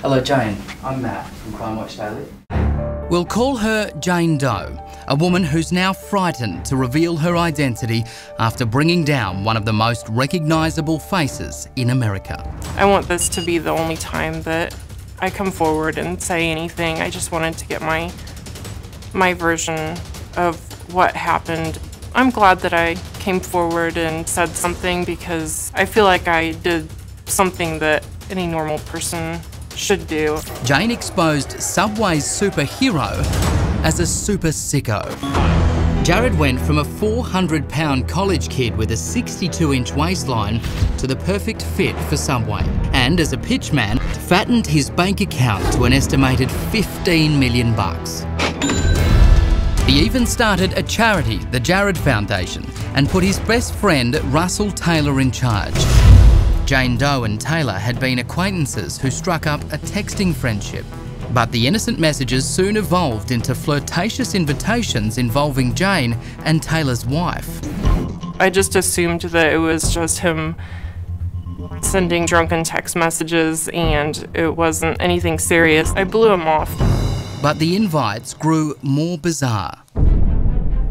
Hello, Jane. I'm Matt from Crime Watch Daily. We'll call her Jane Doe, a woman who's now frightened to reveal her identity after bringing down one of the most recognisable faces in America. I want this to be the only time that I come forward and say anything. I just wanted to get my my version of what happened. I'm glad that I came forward and said something because I feel like I did something that any normal person should do. Jane exposed Subway's superhero as a super sicko. Jared went from a 400 pound college kid with a 62 inch waistline to the perfect fit for Subway. And as a pitchman, fattened his bank account to an estimated 15 million bucks. He even started a charity, the Jared Foundation, and put his best friend Russell Taylor in charge. Jane Doe and Taylor had been acquaintances who struck up a texting friendship. But the innocent messages soon evolved into flirtatious invitations involving Jane and Taylor's wife. I just assumed that it was just him sending drunken text messages and it wasn't anything serious. I blew him off. But the invites grew more bizarre.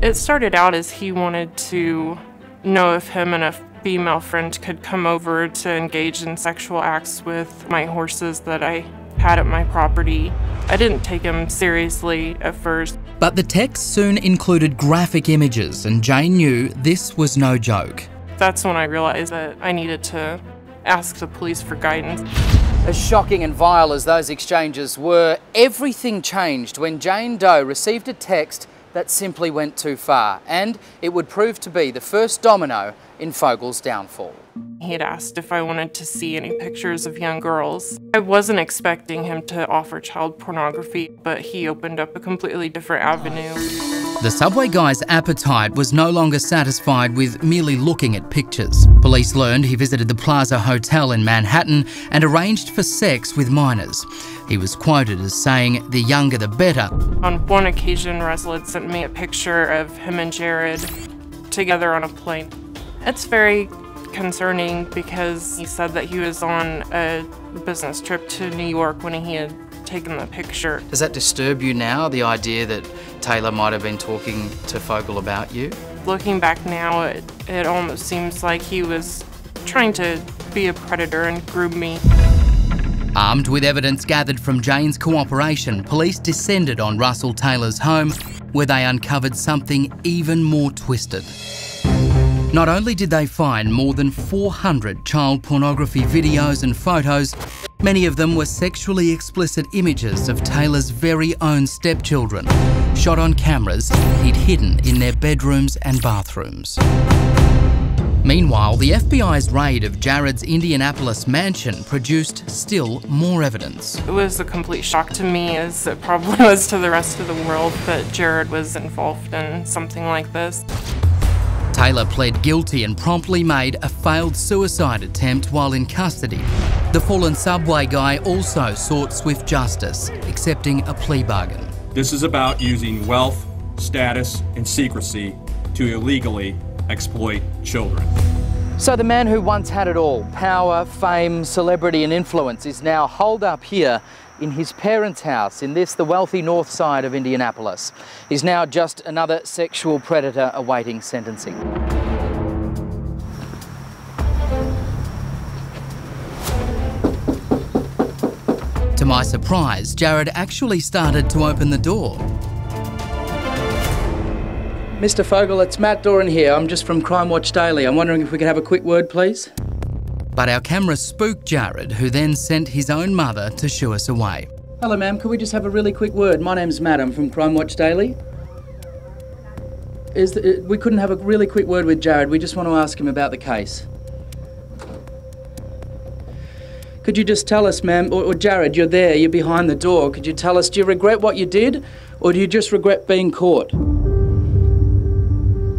It started out as he wanted to know if him and a female friend could come over to engage in sexual acts with my horses that I had at my property. I didn't take him seriously at first. But the text soon included graphic images, and Jane knew this was no joke. That's when I realized that I needed to ask the police for guidance. As shocking and vile as those exchanges were, everything changed when Jane Doe received a text that simply went too far, and it would prove to be the first domino in Fogle's downfall. He had asked if I wanted to see any pictures of young girls. I wasn't expecting him to offer child pornography, but he opened up a completely different avenue. The subway guy's appetite was no longer satisfied with merely looking at pictures. Police learned he visited the Plaza Hotel in Manhattan and arranged for sex with minors. He was quoted as saying, the younger the better. On one occasion, had sent me a picture of him and Jared together on a plane. It's very concerning because he said that he was on a business trip to New York when he had taken the picture. Does that disturb you now, the idea that Taylor might have been talking to Fogle about you? Looking back now, it, it almost seems like he was trying to be a predator and groom me. Armed with evidence gathered from Jane's cooperation, police descended on Russell Taylor's home where they uncovered something even more twisted. Not only did they find more than 400 child pornography videos and photos, many of them were sexually explicit images of Taylor's very own stepchildren, shot on cameras he'd hidden in their bedrooms and bathrooms. Meanwhile, the FBI's raid of Jared's Indianapolis mansion produced still more evidence. It was a complete shock to me, as it probably was to the rest of the world, that Jared was involved in something like this. Taylor pled guilty and promptly made a failed suicide attempt while in custody. The fallen subway guy also sought swift justice, accepting a plea bargain. This is about using wealth, status, and secrecy to illegally exploit children. So the man who once had it all, power, fame, celebrity and influence, is now holed up here in his parents' house in this, the wealthy north side of Indianapolis. He's now just another sexual predator awaiting sentencing. To my surprise, Jared actually started to open the door. Mr. Fogle, it's Matt Doran here. I'm just from Crime Watch Daily. I'm wondering if we could have a quick word, please. But our camera spooked Jared, who then sent his own mother to shoo us away. Hello, ma'am. Could we just have a really quick word? My name's Matt. I'm from Crime Watch Daily. Is the, uh, we couldn't have a really quick word with Jared. We just want to ask him about the case. Could you just tell us, ma'am, or, or Jared, you're there, you're behind the door. Could you tell us, do you regret what you did, or do you just regret being caught?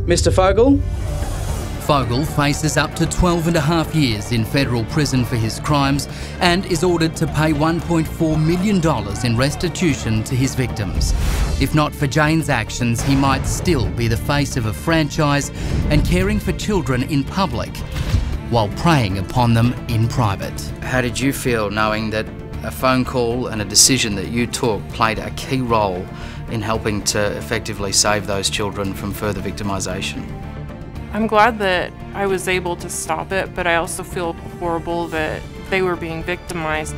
Mr. Fogle? Fogle faces up to 12 and a half years in federal prison for his crimes and is ordered to pay $1.4 million in restitution to his victims. If not for Jane's actions, he might still be the face of a franchise and caring for children in public while preying upon them in private. How did you feel knowing that a phone call and a decision that you took played a key role in helping to effectively save those children from further victimisation. I'm glad that I was able to stop it, but I also feel horrible that they were being victimized.